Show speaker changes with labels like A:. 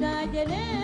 A: محتاجة لك.